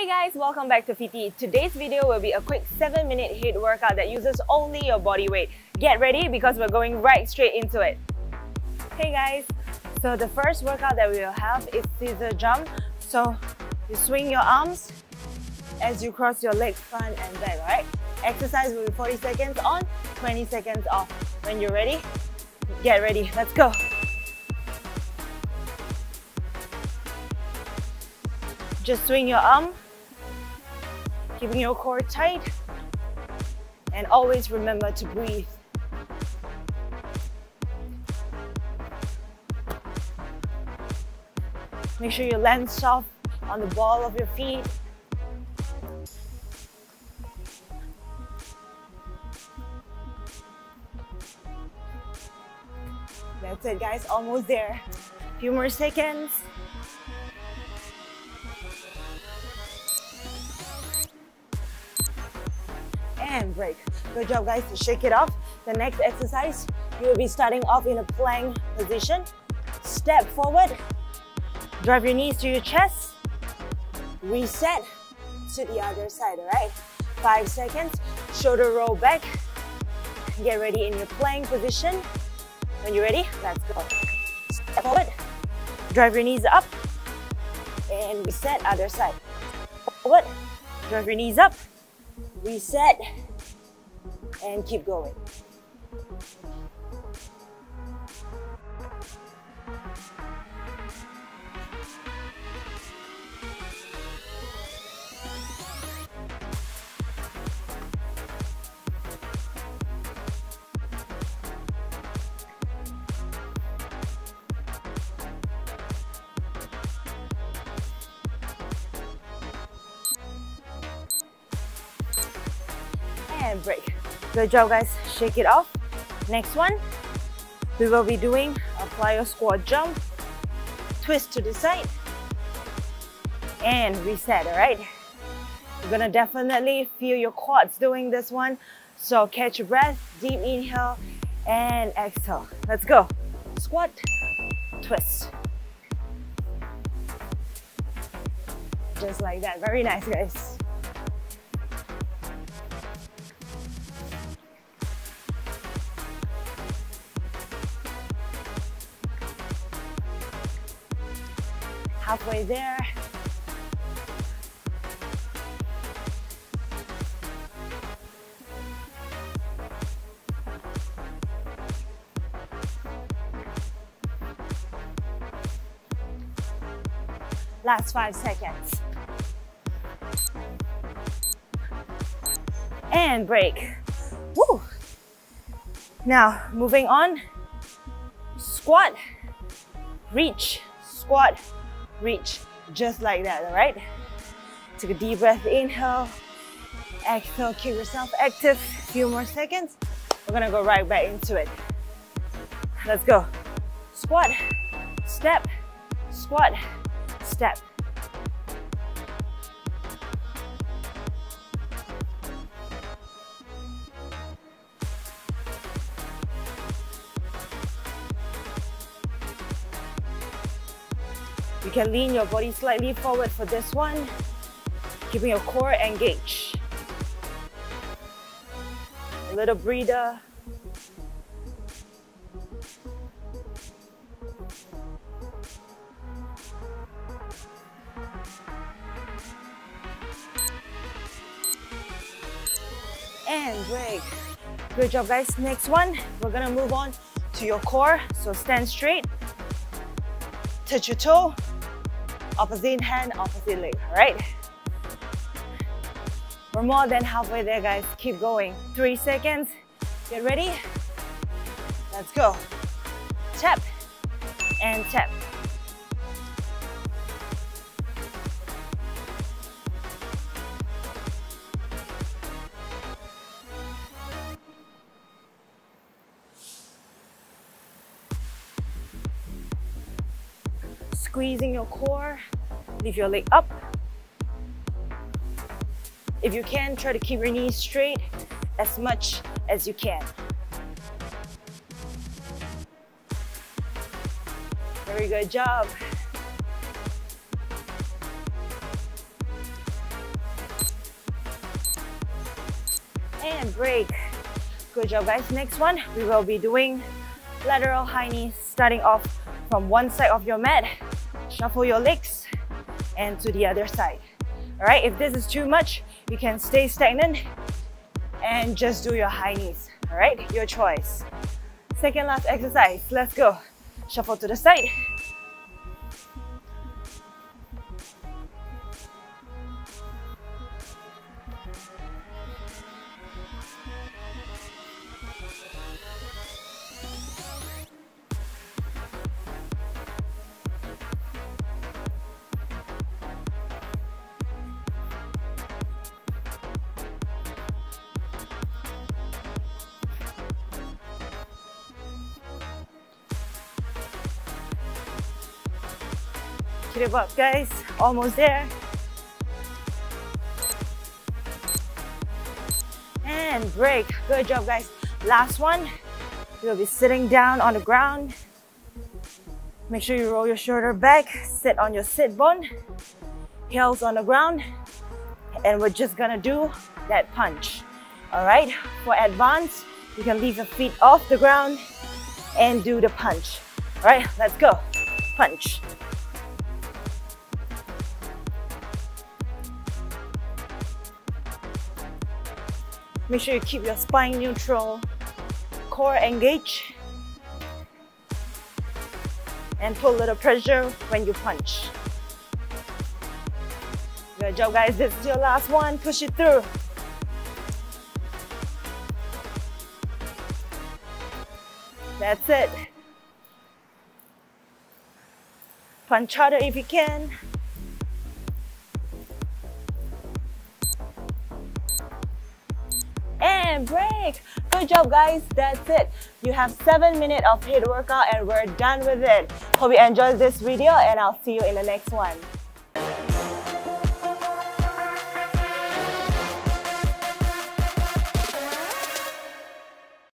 Hey guys, welcome back to Fittie. Today's video will be a quick 7 minute HIIT workout that uses only your body weight. Get ready because we're going right straight into it. Hey guys, so the first workout that we will have is scissor jump. So you swing your arms as you cross your legs front and back, right? Exercise will be 40 seconds on, 20 seconds off. When you're ready, get ready. Let's go. Just swing your arm, keeping your core tight, and always remember to breathe. Make sure you land soft on the ball of your feet. That's it guys, almost there. A Few more seconds. And break. Good job guys, to shake it off. The next exercise, you will be starting off in a plank position. Step forward, drive your knees to your chest, reset to the other side, all right? Five seconds, shoulder roll back. Get ready in your plank position. When you're ready, let's go. Step forward, drive your knees up, and reset other side. Forward, drive your knees up, reset, and keep going. And break. Good job guys, shake it off. Next one, we will be doing a plyo squat jump, twist to the side, and reset, all right? You're gonna definitely feel your quads doing this one. So catch your breath, deep inhale, and exhale. Let's go. Squat, twist. Just like that, very nice guys. Halfway there. Last five seconds. And break. Woo. Now, moving on. Squat, reach, squat, reach just like that, all right? Take a deep breath, inhale, exhale, keep yourself active. A few more seconds. We're gonna go right back into it. Let's go. Squat, step, squat, step. You can lean your body slightly forward for this one, keeping your core engaged. A little breather. And break. Good job guys. Next one, we're gonna move on to your core. So stand straight, touch your toe, opposite hand, opposite leg, all right? We're more than halfway there, guys. Keep going. Three seconds. Get ready. Let's go. Tap and tap. squeezing your core. Lift your leg up. If you can, try to keep your knees straight as much as you can. Very good job. And break. Good job guys. Next one, we will be doing lateral high knees starting off from one side of your mat Shuffle your legs and to the other side. All right, if this is too much, you can stay stagnant and just do your high knees. All right, your choice. Second last exercise, let's go. Shuffle to the side. It up, guys. Almost there. And break. Good job, guys. Last one. You'll be sitting down on the ground. Make sure you roll your shoulder back. Sit on your sit bone. Heels on the ground. And we're just gonna do that punch. All right. For advanced, you can leave your feet off the ground and do the punch. All right, let's go. Punch. Make sure you keep your spine neutral, core engaged, and put a little pressure when you punch. Good job guys, this is your last one, push it through. That's it. Punch harder if you can. And break. Good job guys, that's it. You have 7 minutes of HIIT workout and we're done with it. Hope you enjoyed this video and I'll see you in the next one.